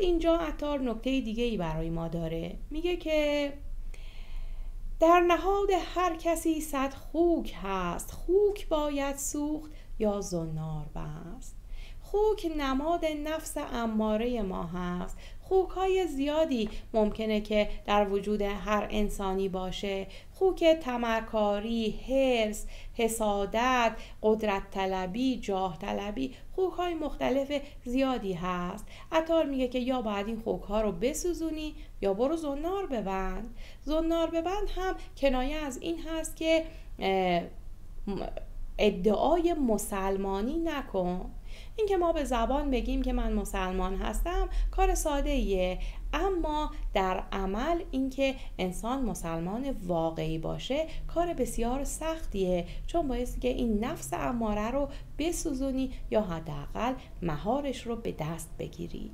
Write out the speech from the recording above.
اینجا عطار نکته دیگه ای برای ما داره. میگه که در نهاد هر کسی صد خوک هست. خوک باید سوخت یا زنار بست. خوک نماد نفس اماره ما هست. خوک های زیادی ممکنه که در وجود هر انسانی باشه. خوک تمرکاری، هرس، حسادت، قدرت طلبی، جاه طلبی خوک های مختلف زیادی هست. عطار میگه که یا باید این خوک ها رو بسوزونی یا برو زنار ببند. زنار ببند هم کنایه از این هست که ادعای مسلمانی نکن. اینکه ما به زبان بگیم که من مسلمان هستم کار ساده ایه اما در عمل اینکه انسان مسلمان واقعی باشه کار بسیار سختیه. چون باعث که این نفس اماره رو بسوزونی یا حداقل مهارش رو به دست بگیری.